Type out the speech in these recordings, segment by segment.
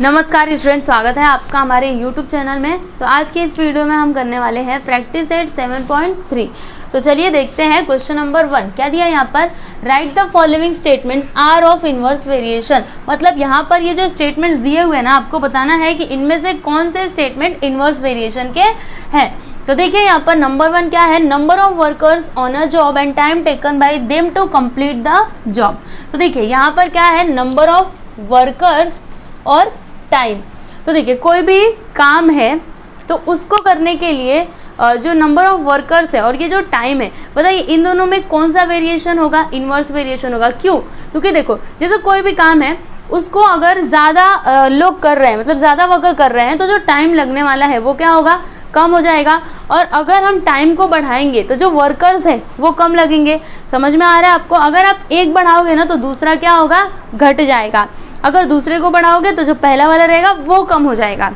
नमस्कार स्टूडेंट स्वागत है आपका हमारे यूट्यूब चैनल में। तो आज की इस वीडियो में हम करने वाले हैं प्रैक्टिस एट 7.3 तो चलिए देखते हैं क्वेश्चन नंबर वन क्या दिया यहाँ पर? Write the following statements are of inverse variation मतलब यहाँ पर ये जो स्टेटमेंट्स दिए हुए हैं ना, आपको बताना है कि इनमें से कौन से स्टेटमेंट इनवर्स वेरिएशन के हैं। तो देखिए यहाँ पर नंबर वन क्या है? Number of workers on a job and time taken by them to complete the job तो देखिए यहाँ पर क्या है? नंबर ऑफ़ वर्कर्स और टाइम तो देखिए, कोई भी काम है तो उसको करने के लिए जो नंबर ऑफ़ वर्कर्स है और ये जो टाइम है, बताइए, इन दोनों में कौन सा वेरिएशन होगा? इन्वर्स वेरिएशन होगा। क्यों? क्योंकि देखो, जैसे कोई भी काम है, उसको अगर ज़्यादा लोग कर रहे हैं मतलब ज़्यादा वर्कर कर रहे हैं तो जो टाइम लगने वाला है, वो क्या होगा? कम हो जाएगा। और अगर हम टाइम को बढ़ाएँगे तो जो वर्कर्स हैं, वो कम लगेंगे। समझ में आ रहा है आपको? अगर आप एक बढ़ाओगे ना तो दूसरा क्या होगा? घट जाएगा। अगर दूसरे को बढ़ाओगे तो जो पहला वाला रहेगा वो कम हो जाएगा।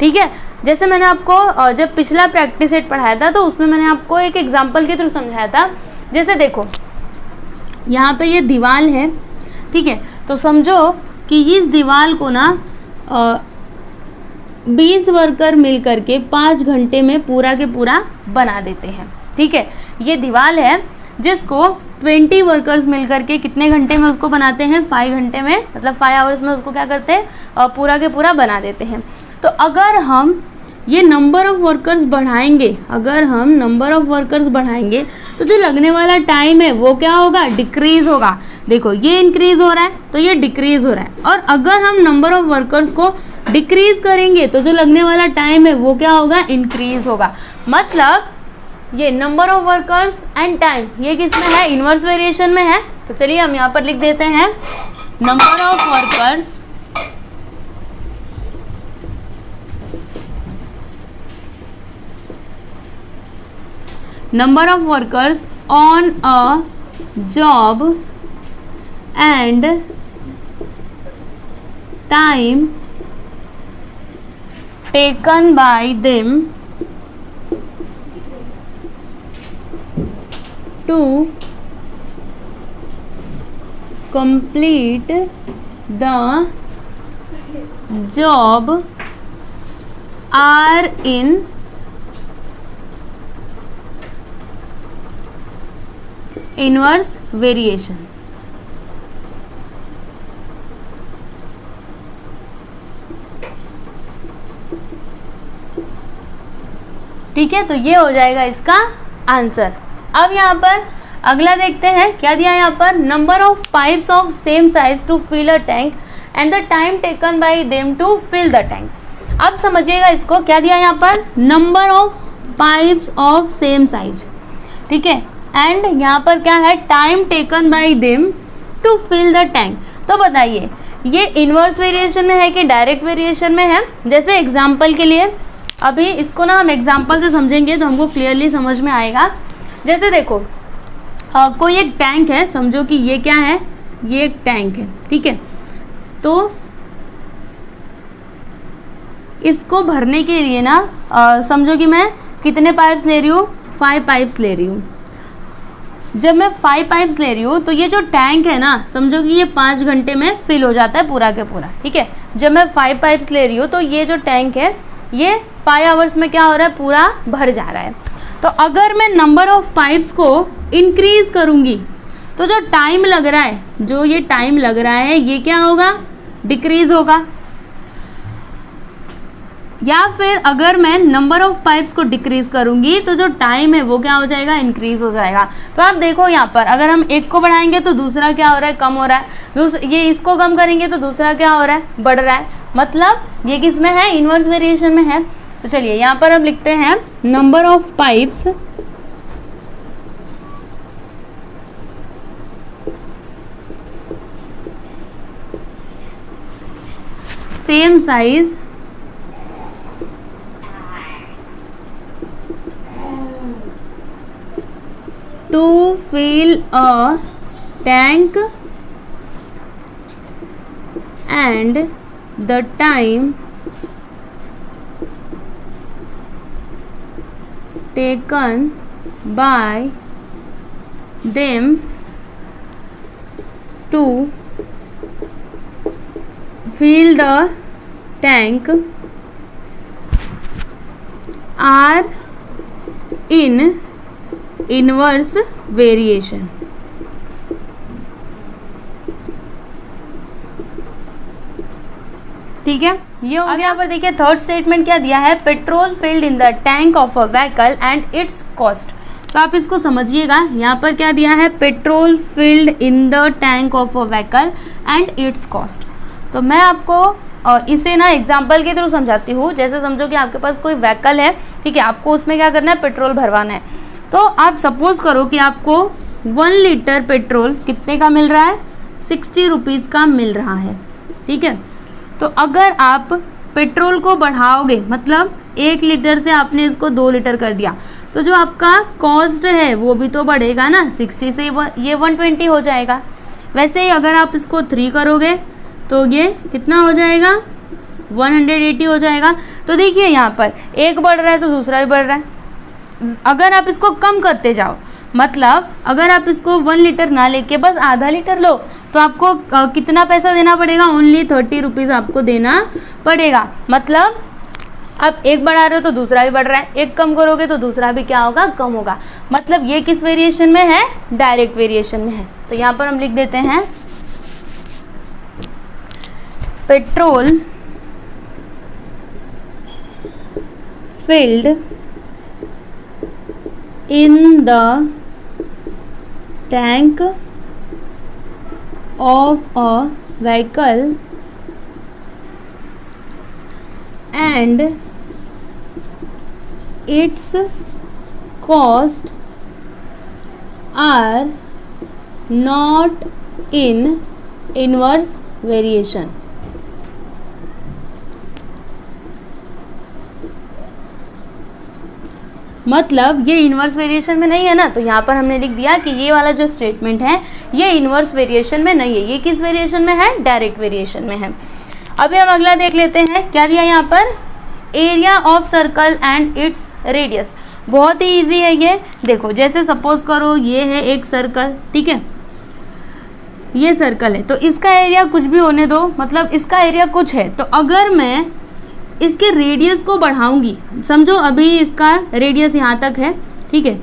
ठीक है? जैसे मैंने आपको जब पिछला प्रैक्टिस सेट पढ़ाया था तो उसमें मैंने आपको एक एग्ज़ाम्पल के थ्रू समझाया था। जैसे देखो, यहाँ पे ये दीवाल है, ठीक है? तो समझो कि इस दीवाल को ना बीस वर्कर मिल करके पाँच घंटे में पूरा के पूरा बना देते हैं। ठीक है? ये दीवार है जिसको ट्वेंटी वर्कर्स मिल करके कितने घंटे में उसको बनाते हैं? फाइव घंटे में मतलब फाइव आवर्स में उसको क्या करते हैं? पूरा के पूरा बना देते हैं। तो अगर हम ये नंबर ऑफ़ वर्कर्स बढ़ाएँगे, अगर हम नंबर ऑफ़ वर्कर्स बढ़ाएँगे तो जो लगने वाला टाइम है, वो क्या होगा? डिक्रीज़ होगा। देखो, ये इंक्रीज़ हो रहा है तो ये डिक्रीज़ हो रहा है। और अगर हम नंबर ऑफ़ वर्कर्स को डिक्रीज़ करेंगे तो जो लगने वाला टाइम है, वो क्या होगा? इंक्रीज़ होगा। मतलब ये number of workers and time ये किसमें है? इनवर्स वेरिएशन में है। तो चलिए हम यहाँ पर लिख देते हैं। Number of workers number of workers on a job and time taken by them to complete the job are in inverse variation ठीक है तो ये हो जाएगा इसका आंसर। अब यहाँ पर अगला देखते हैं, क्या दिया यहाँ पर? Number of pipes of same size to fill a tank and the time taken by them to fill the tank अब समझिएगा इसको, क्या दिया यहाँ पर? Number of pipes of same size ठीक है? एंड यहाँ पर क्या है? Time taken by them to fill the tank तो बताइए, ये इनवर्स वेरिएशन में है कि डायरेक्ट वेरिएशन में है? जैसे एग्ज़ाम्पल के लिए, अभी इसको ना हम एग्ज़ाम्पल से समझेंगे तो हमको क्लियरली समझ में आएगा। जैसे देखो आ, कोई एक टैंक है समझो कि ये क्या है? ये एक टैंक है ठीक है? तो इसको भरने के लिए ना समझो कि मैं कितने पाइप्स ले रही हूँ? फाइव पाइप्स ले रही हूँ। जब मैं फाइव पाइप्स ले रही हूँ तो ये जो टैंक है ना समझो कि ये पाँच घंटे में फिल हो जाता है पूरा के पूरा ठीक है? जब मैं फाइव पाइप्स ले रही हूँ तो ये जो टैंक है ये फाइव आवर्स में क्या हो रहा है? पूरा भर जा रहा है। तो अगर मैं नंबर ऑफ़ पाइप्स को इंक्रीज करूँगी तो जो टाइम लग रहा है, जो ये टाइम लग रहा है, ये क्या होगा? डिक्रीज होगा। या फिर अगर मैं नंबर ऑफ़ पाइप्स को डिक्रीज करूँगी तो जो टाइम है, वो क्या हो जाएगा? इंक्रीज हो जाएगा। तो आप देखो यहाँ पर, अगर हम एक को बढ़ाएँगे तो दूसरा क्या हो रहा है? कम हो रहा है। ये इसको कम करेंगे तो दूसरा क्या हो रहा है? बढ़ रहा है। मतलब ये किसमें है? इनवर्स वेरिएशन में है। तो चलिए, यहाँ पर हम लिखते हैं number of pipes same size to fill a tank and the time taken by them to fill the tank are in inverse variation ठीक है? ये हो गया पर देखिए थर्ड स्टेटमेंट क्या दिया है? Petrol filled in the tank of a vehicle and its cost तो आप इसको समझिएगा। यहाँ पर क्या दिया है? Petrol filled in the tank of a vehicle and its cost तो मैं आपको इसे ना एग्ज़ाम्पल के थ्रू समझाती हूँ। जैसे समझो कि आपके पास कोई व्हीकल है ठीक है? आपको उसमें क्या करना है? पेट्रोल भरवाना है। तो आप सपोज़ करो कि आपको वन लीटर पेट्रोल कितने का मिल रहा है? सिक्सटी रुपीज़ का मिल रहा है। ठीक है? तो अगर आप पेट्रोल को बढ़ाओगे मतलब एक लीटर से आपने इसको दो लीटर कर दिया तो जो आपका कॉस्ट है, वो भी तो बढ़ेगा ना। सिक्सटी से ये वन ट्वेंटी हो जाएगा। वैसे ही अगर आप इसको थ्री करोगे तो ये कितना हो जाएगा? वन हंड्रेड एटी हो जाएगा। तो देखिए यहाँ पर, एक बढ़ रहा है तो दूसरा भी बढ़ रहा है। अगर आप इसको कम करते जाओ मतलब अगर आप इसको वन लीटर ना लेके बस आधा लीटर लो तो आपको कितना पैसा देना पड़ेगा? ओनली थर्टी रुपीज़ आपको देना पड़ेगा। मतलब अब एक बढ़ा रहे हो तो दूसरा भी बढ़ रहा है। एक कम करोगे तो दूसरा भी क्या होगा? कम होगा। मतलब ये किस वेरिएशन में है? डायरेक्ट वेरिएशन में है। तो यहाँ पर हम लिख देते हैं। Petrol filled in the tank of a vehicle and its cost are not in inverse variation मतलब ये इन्वर्स वेरिएशन में नहीं है ना? तो यहाँ पर हमने लिख दिया कि ये वाला जो स्टेटमेंट है, ये इन्वर्स वेरिएशन में नहीं है। ये किस वेरिएशन में है? डायरेक्ट वेरिएशन में है। अभी हम अगला देख लेते हैं। क्या दिया यहाँ पर? Area of circle and its radius बहुत ही ईजी है ये। देखो, जैसे सपोज़ करो, ये है एक सर्कल ठीक है? ये सर्कल है। तो इसका एरिया कुछ भी होने दो। मतलब इसका एरिया कुछ है। तो अगर मैं इसके रेडियस को बढ़ाऊँगी। समझो, अभी इसका रेडियस यहाँ तक है, ठीक है?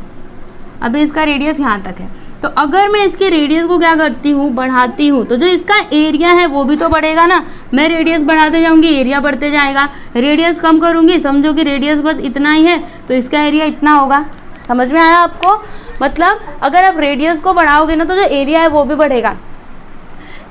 अभी इसका रेडियस यहाँ तक है। तो अगर मैं इसके रेडियस को क्या करती हूँ, बढ़ाती हूँ तो जो इसका एरिया है, वो भी तो बढ़ेगा ना? मैं रेडियस बढ़ाते जाऊँगी एरिया बढ़ते जाएगा। रेडियस कम करूँगी, समझो कि रेडियस बस इतना ही है तो इसका एरिया इतना होगा। समझ में आया आपको? मतलब अगर आप रेडियस को बढ़ाओगे ना तो जो एरिया है, वो भी बढ़ेगा।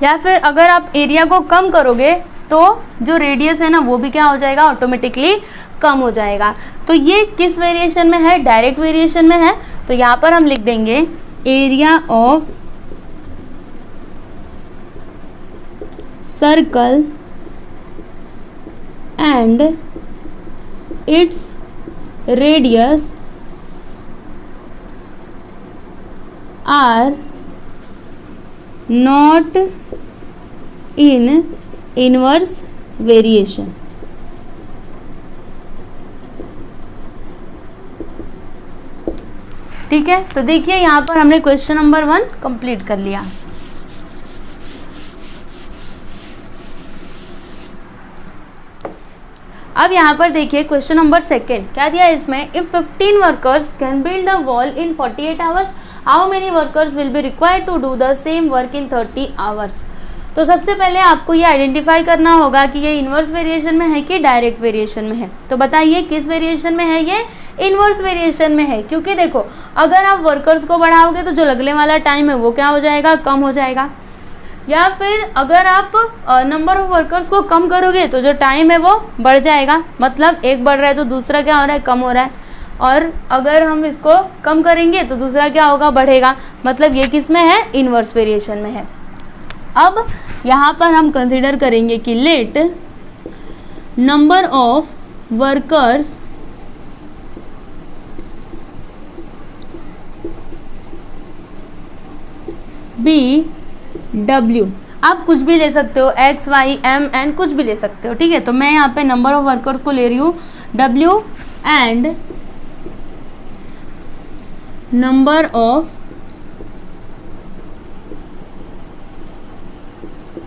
या फिर अगर आप एरिया को कम करोगे तो जो रेडियस है ना, वो भी क्या हो जाएगा? ऑटोमेटिकली कम हो जाएगा। तो ये किस वेरिएशन में है? डायरेक्ट वेरिएशन में है। तो यहाँ पर हम लिख देंगे area of circle and its radius are not in inverse variation ठीक है? तो देखिए, यहाँ पर हमने क्वेश्चन नंबर वन कंप्लीट कर लिया। अब यहाँ पर देखिए क्वेश्चन नंबर सेकेंड क्या दिया है इसमें? If 15 workers can build a wall in 48 hours how many workers will be required to do the same work in 30 hours तो सबसे पहले आपको ये आइडेंटिफाई करना होगा कि ये इन्वर्स वेरिएशन में है कि डायरेक्ट वेरिएशन में है। तो बताइए किस वेरिएशन में है ये? इन्वर्स वेरिएशन में है। क्योंकि देखो, अगर आप वर्कर्स को बढ़ाओगे तो जो लगने वाला टाइम है वो क्या हो जाएगा? कम हो जाएगा। या फिर अगर आप नंबर ऑफ़ वर्कर्स को कम करोगे तो जो टाइम है वो बढ़ जाएगा। मतलब एक बढ़ रहा है तो दूसरा क्या हो रहा है? कम हो रहा है। और अगर हम इसको कम करेंगे तो दूसरा क्या होगा? बढ़ेगा। मतलब ये किसमें है? इन्वर्स वेरिएशन में है। अब यहाँ पर हम कंसिडर करेंगे कि let number of workers be W आप कुछ भी ले सकते हो एक्स वाई एम एन कुछ भी ले सकते हो, ठीक है? तो मैं यहाँ पे नंबर ऑफ़ वर्कर्स को ले रही हूँ W and number of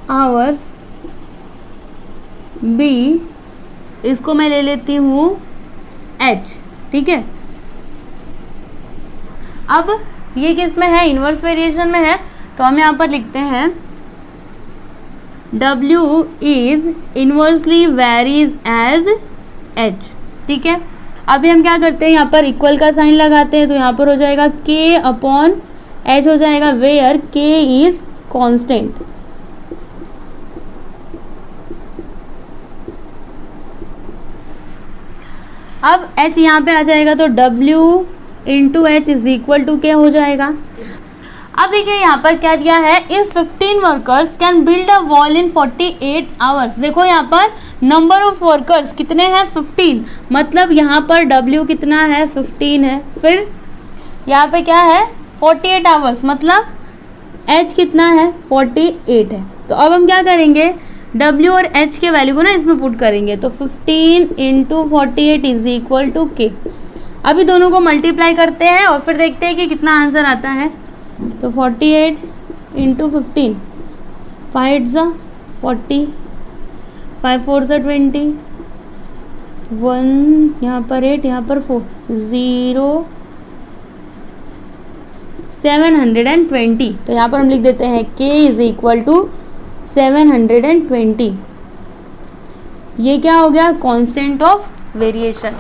hours B, इसको मैं ले लेती हूँ एच ठीक है? अब ये किसमें है? इनवर्स वेरिएशन में है। तो हम यहाँ पर लिखते हैं, W is inversely varies as H, ठीक है? अभी हम क्या करते हैं? यहाँ पर इक्वल का साइन लगाते हैं तो यहाँ पर हो जाएगा K अपॉन एच हो जाएगा। वेयर K इज़ कांस्टेंट अब H यहाँ पे आ जाएगा तो W into H is equal to क्या हो जाएगा। अब देखिए यहाँ पर क्या दिया है if 15 workers can build a wall in 48 hours देखो यहाँ पर नंबर ऑफ़ वर्कर्स कितने हैं? 15 मतलब यहाँ पर W कितना है? 15 है। फिर यहाँ पे क्या है? 48 आवर्स मतलब H कितना है? 48 है। तो अब हम क्या करेंगे? W और एच के वैल्यू को ना इसमें पुट करेंगे तो 15 into forty eight is equal to K अभी दोनों को मल्टीप्लाई करते हैं और फिर देखते हैं कि कितना आंसर आता है। तो 48 एट इंटू फिफ्टीन फाइव ज़ा फोर्टी फाइव फोर ज़ा ट्वेंटी वन यहाँ पर एट यहाँ पर four zero seven hundred and twenty तो यहाँ पर हम लिख देते हैं K is equal to seven hundred and twenty. ये क्या हो गया? कांस्टेंट ऑफ़ वेरिएशन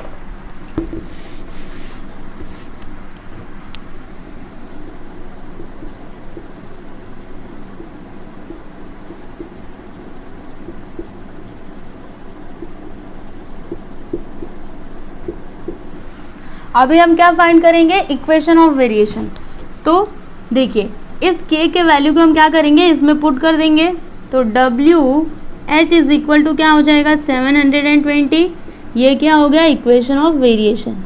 अभी हम क्या फाइंड करेंगे? इक्वेशन ऑफ़ वेरिएशन तो देखिए, इस के के वैल्यू को हम क्या करेंगे? इसमें पुट कर देंगे। तो W H is equal to क्या हो जाएगा? सेवन हंड्रेड एंड ट्वेंटी ये क्या हो गया? इक्वेशन ऑफ़ वेरिएशन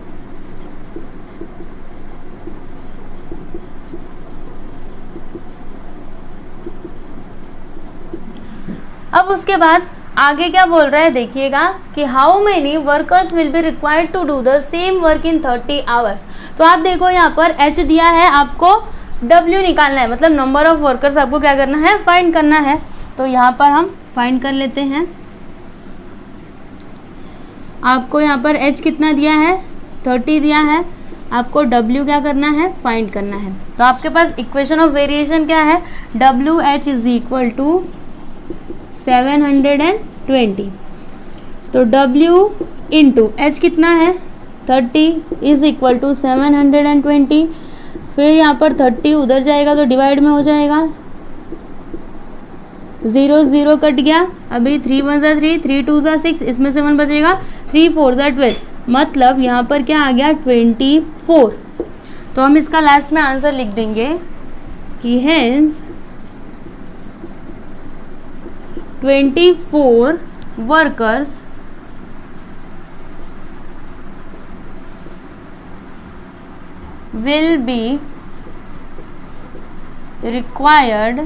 अब उसके बाद आगे क्या बोल रहा है? देखिएगा कि how many workers will be required to do the same work in thirty hours तो आप देखो यहाँ पर एच दिया है आपको डब्ल्यू निकालना है। मतलब नंबर ऑफ़ वर्कर्स आपको क्या करना है? फाइंड करना है। तो यहाँ पर हम फाइंड कर लेते हैं। आपको यहाँ पर एच कितना दिया है? थर्टी दिया है। आपको W क्या करना है? फाइंड करना है। तो आपके पास इक्वेशन ऑफ़ वेरिएशन क्या है? W H is equal to seven hundred and twenty तो W इंटू एच कितना है? Thirty is equal to seven hundred and twenty फिर यहाँ पर थर्टी उधर जाएगा तो डिवाइड में हो जाएगा। ज़ीरो ज़ीरो कट गया। अभी थ्री वन ज़ा थ्री थ्री टू ज़ा सिक्स इसमें से वन बचेगा। थ्री फोर ज़ा ट्वेल्व मतलब यहाँ पर क्या आ गया? ट्वेंटी फोर तो हम इसका लास्ट में आंसर लिख देंगे कि hence 24 workers will be required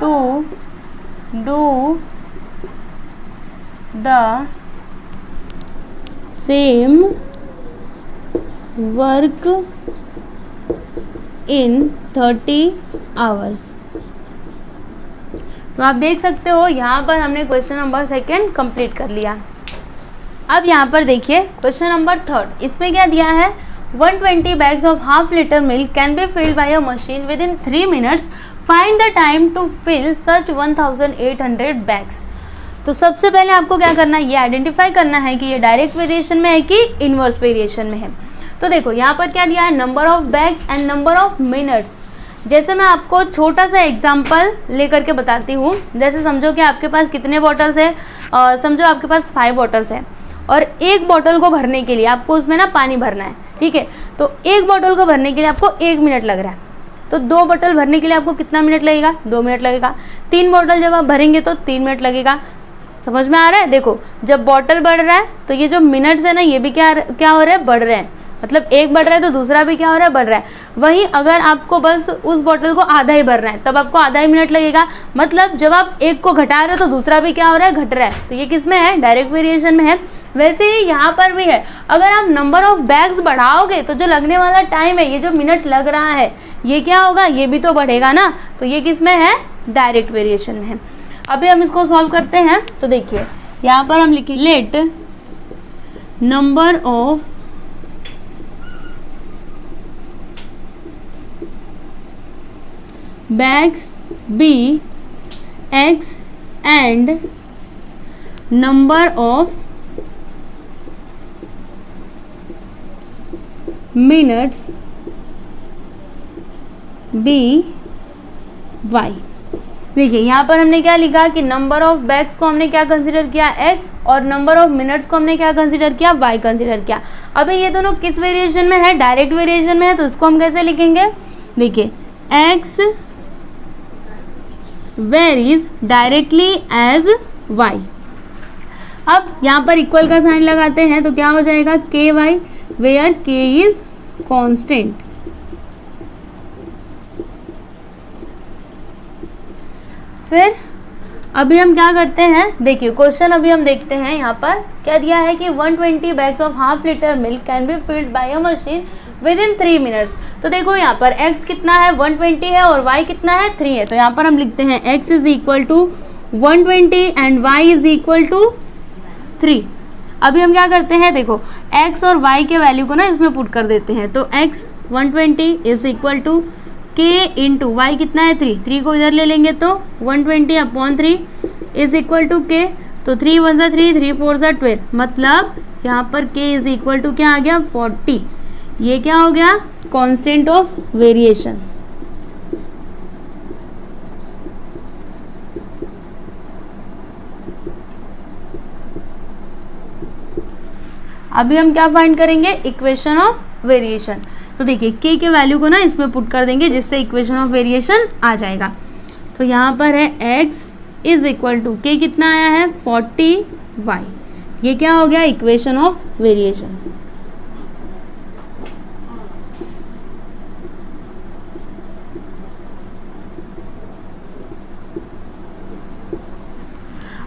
to do the same work in 30 hours तो आप देख सकते हो, यहाँ पर हमने क्वेश्चन नंबर सेकेंड कंप्लीट कर लिया। अब यहाँ पर देखिए क्वेश्चन नंबर थर्ड इसमें क्या दिया है? 120 bags of half litre milk can be filled by a machine within three minutes find the time to fill such 1800 bags तो सबसे पहले आपको क्या करना है? ये आइडेंटिफाई करना है कि ये डायरेक्ट वेरिएशन में है कि इनवर्स वेरिएशन में है। तो देखो, यहाँ पर क्या दिया है? Number of bags and number of minutes जैसे मैं आपको छोटा सा एग्ज़ाम्पल लेकर के बताती हूँ। जैसे समझो कि आपके पास कितने बॉटल्स है? समझो आपके पास फाइव बॉटल्स है। और एक बॉटल को भरने के लिए आपको उसमें ना पानी भरना है, ठीक है? तो एक बॉटल को भरने के लिए आपको एक मिनट लग रहा है। तो दो बोतल भरने के लिए आपको कितना मिनट लगेगा? दो मिनट लगेगा। तीन बोतल जब आप भरेंगे तो तीन मिनट लगेगा। समझ में आ रहा है? देखो, जब बॉटल बढ़ रहा है तो ये जो मिनट्स है ना, ये भी क्या क्या हो रहा है? बढ़ रहे हैं। मतलब एक बढ़ रहा है तो दूसरा भी क्या हो रहा है? बढ़ रहा है। वहीं अगर आपको बस उस बॉटल को आधा ही भरना है, तब आपको आधा ही मिनट लगेगा। मतलब जब आप एक को घटा रहे हो तो दूसरा भी क्या हो रहा है? घट रहा है। तो ये किसमें है? डायरेक्ट वेरिएशन में है। वैसे ही यहाँ पर भी है। अगर आप नंबर ऑफ़ बैग्स बढ़ाओगे तो जो लगने वाला टाइम है, ये जो मिनट लग रहा है, ये क्या होगा? ये भी तो बढ़ेगा ना। तो ये किसमें है? डायरेक्ट वेरिएशन में है। अभी हम इसको सॉल्व करते हैं। तो देखिए, यहाँ पर हम लिखे let number of bags be X and number of minutes be Y देखिए, यहाँ पर हमने क्या लिखा कि नंबर ऑफ़ बैग्स को हमने क्या कंसिडर किया? X और नंबर ऑफ़ मिनट्स को हमने क्या कंसिडर किया? Y कंसिडर किया। अभी ये दोनों किस वेरिएशन में है? डायरेक्ट वेरिएशन में है तो इसको हम कैसे लिखेंगे? देखिए, x varies directly as y अब यहाँ पर इक्वल का साइन लगाते हैं तो क्या हो जाएगा? K Y where K is constant फिर अभी हम क्या करते हैं? देखिए क्वेश्चन अभी हम देखते हैं यहाँ पर। क्या दिया है कि 120 bags of half litre milk can be filled by a machine within three minutes तो देखो यहाँ पर x कितना है? 120 है और y कितना है? 3 है। तो यहाँ पर हम लिखते हैं x is equal to one and y is equal to three अभी हम क्या करते हैं? देखो, x और y के वैल्यू को ना इसमें पुट कर देते हैं। तो x 120 twenty is equal to K into Y कितना है? थ्री थ्री को इधर ले लेंगे तो one twenty upon three is equal to K तो थ्री वन ज़ा थ्री थ्री फोर ज़ा ट्वेल्व मतलब यहाँ पर के इज़ इक्वल टू क्या आ गया? फोर्टी ये क्या हो गया? कांस्टेंट ऑफ़ वेरिएशन अभी हम क्या फाइंड करेंगे? इक्वेशन ऑफ़ वेरिएशन तो देखिए के के वैल्यू को ना इसमें पुट कर देंगे, जिससे इक्वेशन ऑफ़ वेरिएशन आ जाएगा। तो यहाँ पर है x इज़ इक्वल टू के कितना आया है? फोर्टी वाई ये क्या हो गया? इक्वेशन ऑफ़ वेरिएशन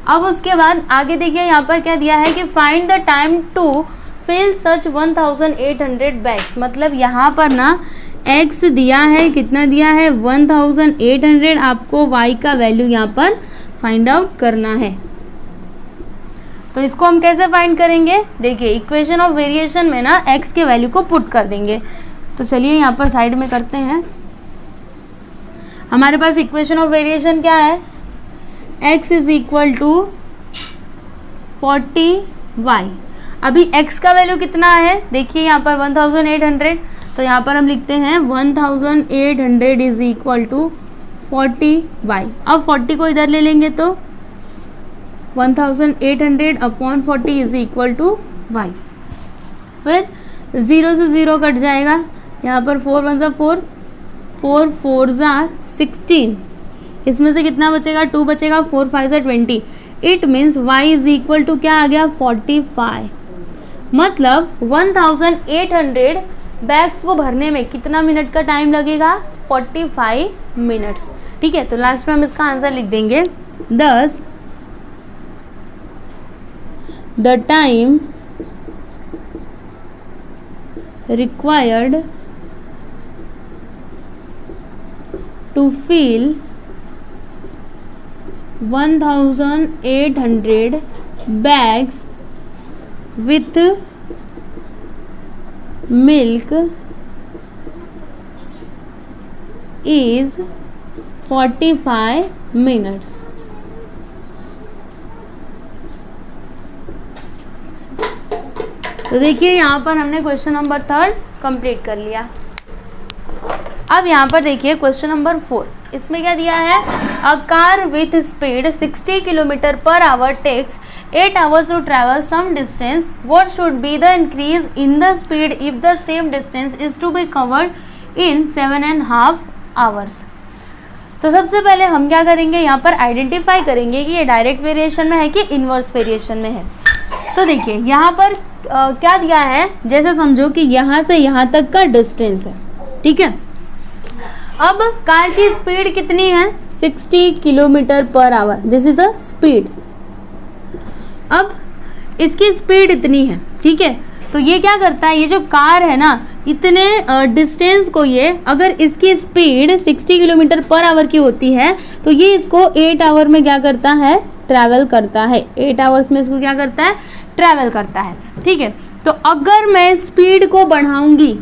अब उसके बाद आगे देखिए, यहाँ पर क्या दिया है कि find the time to fill such 1800 bags मतलब यहाँ पर ना, x दिया है, कितना दिया है? 1800 आपको y का वैल्यू यहाँ पर फाइंड आउट करना है। तो इसको हम कैसे फाइंड करेंगे? देखिए इक्वेशन ऑफ़ वेरिएशन में ना एक्स के वैल्यू को पुट कर देंगे। तो चलिए यहाँ पर साइड में करते हैं। हमारे पास इक्वेशन ऑफ़ वेरिएशन क्या है? X is equal to forty Y अभी x का वैल्यू कितना है? देखिए यहाँ पर 1800 तो यहाँ पर हम लिखते हैं 1800 is equal to forty Y अब 40 को इधर ले लेंगे तो 1800 upon forty is equal to Y फिर ज़ीरो से ज़ीरो कट जाएगा. यहाँ पर फोर वन ज़ा फोर फोर फोर ज़ा सिक्सटीन इसमें से कितना बचेगा? टू बचेगा फोर फाइव ज़ा twenty it means Y is equal to क्या आ गया? फोर्टी फाइव मतलब 1800 बैग्स को भरने में कितना मिनट का टाइम लगेगा? 45 मिनट्स ठीक है तो लास्ट में हम इसका आंसर लिख देंगे. Thus the time required to fill 1800 bags with milk is 45 minutes. तो देखिए, यहाँ पर हमने क्वेश्चन नंबर थर्ड कंप्लीट कर लिया। अब यहाँ पर देखिए क्वेश्चन नंबर फोर इसमें क्या दिया है? A car with speed 60 kilometre per hour takes 8 hours to travel some distance. What should be the increase in the speed if the same distance is to be covered in seven and half hours? तो सबसे पहले हम क्या करेंगे? यहाँ पर identify करेंगे कि ये डायरेक्ट वेरिएशन में है कि इन्वर्स वेरिएशन में है। तो देखिए यहाँ पर आ, क्या दिया है? जैसे समझो कि यहाँ से यहाँ तक का डिस्टेंस है। ठीक है? अब कार की स्पीड कितनी है? 60 kilometre per hour. This is the speed अब इसकी स्पीड इतनी है, ठीक है? तो ये क्या करता है? ये जो कार है ना, इतने डिस्टेंस को ये, अगर इसकी स्पीड 60 किलोमीटर पर आवर की होती है तो ये इसको 8 आवर में क्या करता है? ट्रैवल करता है। 8 आवर्स में इसको क्या करता है? ट्रैवल करता है, ठीक है? तो अगर मैं स्पीड को बढ़ाऊँगी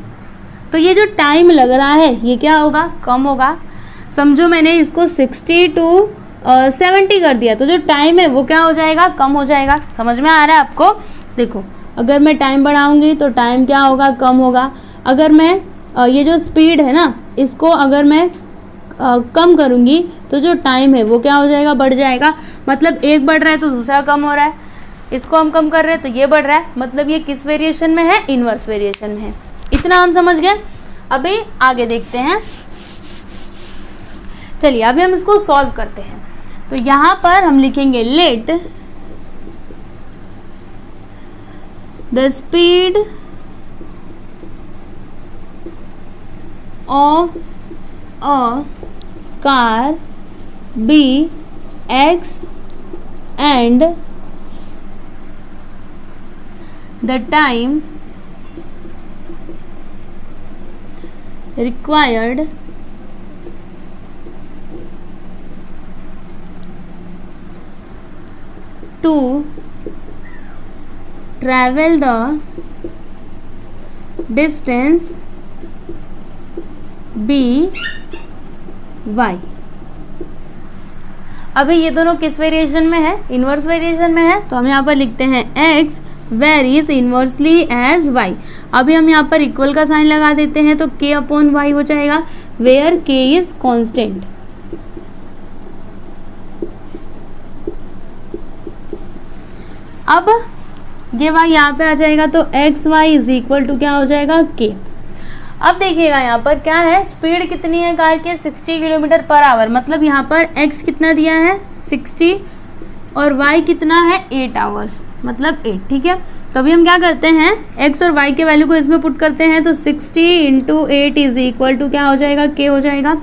तो ये जो टाइम लग रहा है, ये क्या होगा? कम होगा। समझो मैंने इसको 60 टू सेवेंटी कर दिया। तो जो टाइम है वो क्या हो जाएगा? कम हो जाएगा। समझ में आ रहा है आपको? देखो अगर मैं टाइम बढ़ाऊँगी तो टाइम क्या होगा? कम होगा। अगर मैं ये जो स्पीड है ना इसको अगर मैं आ, कम करूँगी तो जो टाइम है वो क्या हो जाएगा? बढ़ जाएगा। मतलब एक बढ़ रहा है तो दूसरा कम हो रहा है। इसको हम कम कर रहे हैं तो ये बढ़ रहा है। मतलब ये किस वेरिएशन में है? इनवर्स वेरिएशन में है। इतना हम समझ गए? अभी आगे देखते हैं। चलिए, अभी हम इसको सॉल्व करते हैं। तो यहाँ पर हम लिखेंगे let the speed of a car be x and the time required to travel the distance be Y अभी ये दोनों किस वेरिएशन में है? इनवर्स वेरिएशन में है। तो हम यहाँ पर लिखते हैं X varies inversely as Y अभी हम यहाँ पर इक्वल का साइन लगा देते हैं तो के अपॉन वाई हो जाएगा वेयर के इज़ कॉन्स्टेंट अब ये वाई यहाँ पे आ जाएगा तो X Y is equal to क्या हो जाएगा? के अब देखिएगा यहाँ पर क्या है? स्पीड कितनी है कार के? 60 किलोमीटर पर आवर मतलब यहाँ पर x कितना दिया है? 60 और y कितना है? 8 आवर्स मतलब 8 ठीक है? तो अभी हम क्या करते हैं? x और y के वैल्यू को इसमें पुट करते हैं तो 60 into eight is equal to क्या हो जाएगा? k हो जाएगा।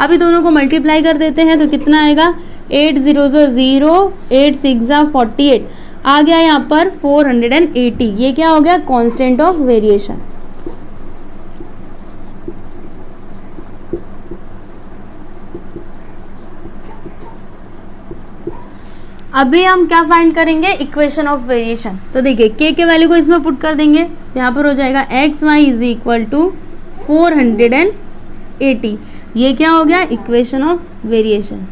अभी दोनों को मल्टीप्लाई कर देते हैं तो कितना आएगा? एट ज़ीरो जो ज़ीरो एट सिक्स ज़ा फोर्टी एट आ गया यहाँ पर फोर हंड्रेड एंड एटी। ये क्या हो गया? कॉन्स्टेंट ऑफ़ वेरिएशन अभी हम क्या फाइंड करेंगे? इक्वेशन ऑफ़ वेरिएशन तो देखिए के के वैल्यू को इसमें पुट कर देंगे। यहाँ पर हो जाएगा X Y is equal to four hundred and eighty. ये क्या हो गया? इक्वेशन ऑफ़ वेरिएशन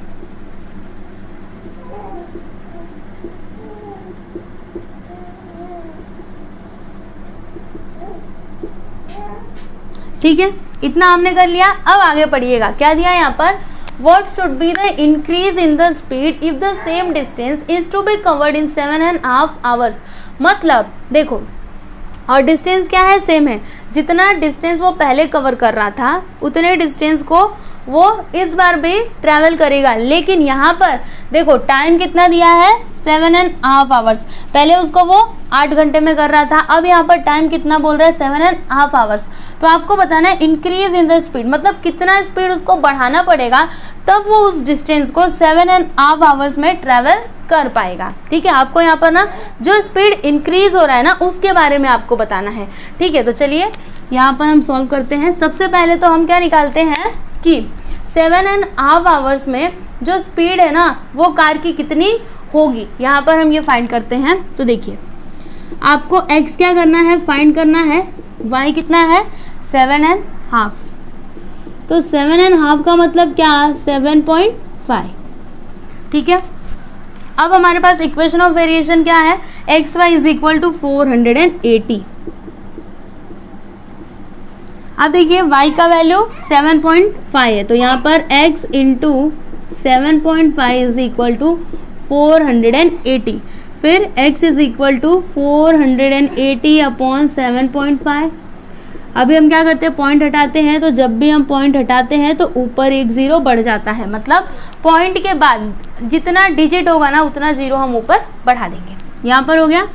ठीक है? इतना हमने कर लिया। अब आगे पढ़िएगा। क्या दिया यहाँ पर? What should be the increase in the speed if the same distance is to be covered in seven and half hours मतलब देखो, और डिस्टेंस क्या है? सेम है। जितना डिस्टेंस वो पहले कवर कर रहा था, उतने डिस्टेंस को वो इस बार भी ट्रैवल करेगा। लेकिन यहाँ पर देखो टाइम कितना दिया है? सेवन एंड हाफ़ आवर्स पहले उसको वो आठ घंटे में कर रहा था, अब यहाँ पर टाइम कितना बोल रहा है? सेवन एंड हाफ़ आवर्स तो आपको बताना है इंक्रीज इन द स्पीड मतलब कितना स्पीड उसको बढ़ाना पड़ेगा, तब वो उस डिस्टेंस को सेवन एंड हाफ़ आवर्स में ट्रेवल कर पाएगा। ठीक है? आपको यहाँ पर ना, जो स्पीड इंक्रीज हो रहा है ना, उसके बारे में आपको बताना है। ठीक है? तो चलिए, यहाँ पर हम सॉल्व करते हैं। सबसे पहले तो हम क्या निकालते हैं? कि। सेवन एंड हाफ़ आवर्स में जो स्पीड है ना, वो कार की कितनी होगी? यहाँ पर हम ये फाइंड करते हैं तो देखिए। आपको x क्या करना है? फाइंड करना है। Y कितना है? सेवन एंड हाफ़ तो सेवन एंड हाफ़ का मतलब क्या? सेवन पॉइंट फाइव ठीक है? अब हमारे पास इक्वेशन ऑफ़ वेरिएशन क्या है? X Y is equal to four hundred and eighty अब देखिए y का वैल्यू 7.5 है। तो यहाँ पर x into seven point five is equal to four hundred and eighty फिर x is equal to four hundred and eighty upon seven point five अभी हम क्या करते हैं? पॉइंट हटाते हैं। तो जब भी हम पॉइंट हटाते हैं तो ऊपर एक ज़ीरो बढ़ जाता है। मतलब पॉइंट के बाद जितना डिजिट होगा ना, उतना ज़ीरो हम ऊपर बढ़ा देंगे। यहाँ पर हो गया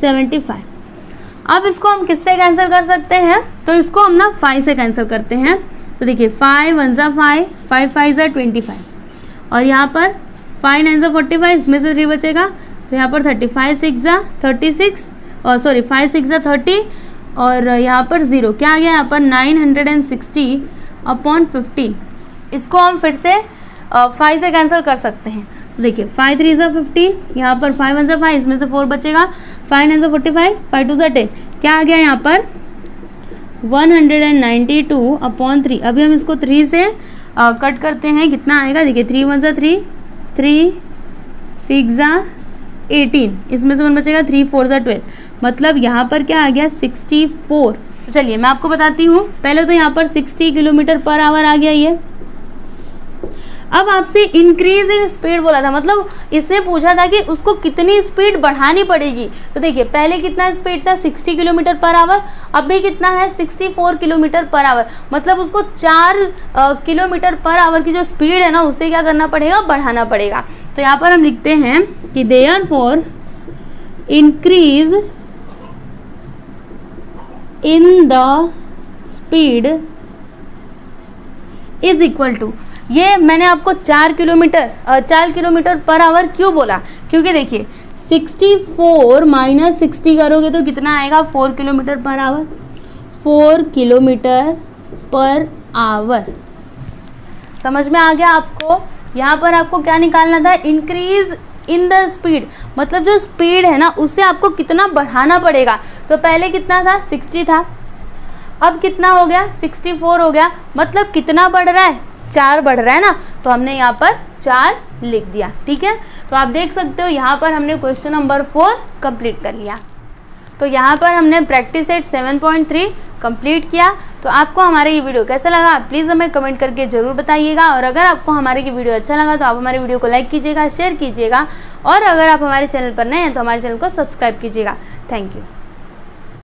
सेवेंटी फाइव अब इसको हम किससे कैंसिल कर सकते हैं? तो इसको हम ना फाइव से कैंसिल करते हैं। तो देखिए फाइव वन ज़ा फाइव फाइव फाइव ज़ा ट्वेंटी फाइव और यहाँ पर फाइव नाइन ज़ा फोर्टी फाइव इसमें से थ्री बचेगा। तो यहाँ पर थर्टी फाइव सिक्स ज़ा थर्टी सिक्स और सॉरी फाइव सिक्स ज़ा थर्टी और यहाँ पर ज़ीरो क्या आ गया? यहाँ पर nine hundred and sixty upon fifteen इसको हम फिर से फाइव से कैंसिल कर सकते हैं। देखिए फाइव थ्री ज़ा फिफ्टीन यहाँ पर फाइव वन ज़ा फाइव इसमें से फोर बचेगा। फाइव नाइन ज़ा फोर्टी फाइव फाइव टू ज़ा टेन क्या आ गया यहाँ पर? One hundred and ninety two upon three अभी हम इसको थ्री से आ, कट करते हैं। कितना आएगा? देखिए थ्री वन ज़ा थ्री थ्री सिक्स ज़ा एटीन इसमें से वन बचेगा थ्री फोर ज़ा ट्वेल्व मतलब यहाँ पर क्या आ गया? सिक्सटी फोर तो चलिए मैं आपको बताती हूँ। पहले तो यहाँ पर सिक्सटी किलोमीटर पर आवर आ गया ये। अब आपसे इंक्रीज इन स्पीड बोला था। मतलब इससे पूछा था कि उसको कितनी स्पीड बढ़ानी पड़ेगी। तो देखिए, पहले कितना स्पीड था? 60 किलोमीटर पर आवर अभी कितना है? 64 किलोमीटर पर आवर मतलब उसको चार किलोमीटर पर आवर की जो स्पीड है ना, उसे क्या करना पड़ेगा? बढ़ाना पड़ेगा। तो यहाँ पर हम लिखते हैं कि therefore increase in the speed is equal to ये मैंने आपको चार किलोमीटर चार किलोमीटर पर आवर क्यों बोला? क्योंकि देखिए सिक्सटी फोर माइनस सिक्सटी करोगे तो कितना आएगा? Four kilometre per hour four kilometre per hour समझ में आ गया आपको? यहाँ पर आपको क्या निकालना था? इंक्रीज इन द स्पीड मतलब जो स्पीड है ना, उसे आपको कितना बढ़ाना पड़ेगा? तो पहले कितना था? सिक्सटी था। अब कितना हो गया? सिक्सटी फोर हो गया। मतलब कितना बढ़ रहा है? चार बढ़ रहा है ना तो हमने यहाँ पर चार लिख दिया, ठीक है? तो आप देख सकते हो, यहाँ पर हमने क्वेश्चन नंबर फोर कंप्लीट कर लिया। तो यहाँ पर हमने practice eight seven point three complete किया। तो आपको हमारे ये वीडियो कैसा लगा प्लीज़ हमें कमेंट करके ज़रूर बताइएगा। और अगर आपको हमारे ये वीडियो अच्छा लगा तो आप हमारे वीडियो को लाइक कीजिएगा शेयर कीजिएगा। और अगर आप हमारे चैनल पर नए हैं तो हमारे चैनल को सब्सक्राइब कीजिएगा। Thank you